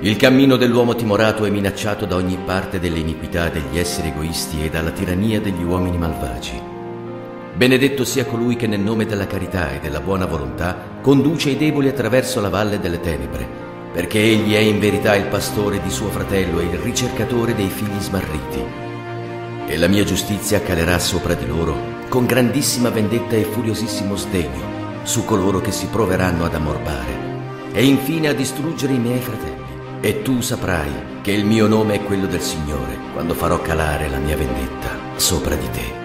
Il cammino dell'uomo timorato è minacciato da ogni parte dalle iniquità degli esseri egoisti e dalla tirannia degli uomini malvagi. Benedetto sia colui che nel nome della carità e della buona volontà conduce i deboli attraverso la valle delle tenebre, perché egli è in verità il pastore di suo fratello e il ricercatore dei figli smarriti. E la mia giustizia calerà sopra di loro con grandissima vendetta e furiosissimo sdegno su coloro che si proveranno ad ammorbare e infine a distruggere i miei fratelli. E tu saprai che il mio nome è quello del Signore quando farò calare la mia vendetta sopra di te.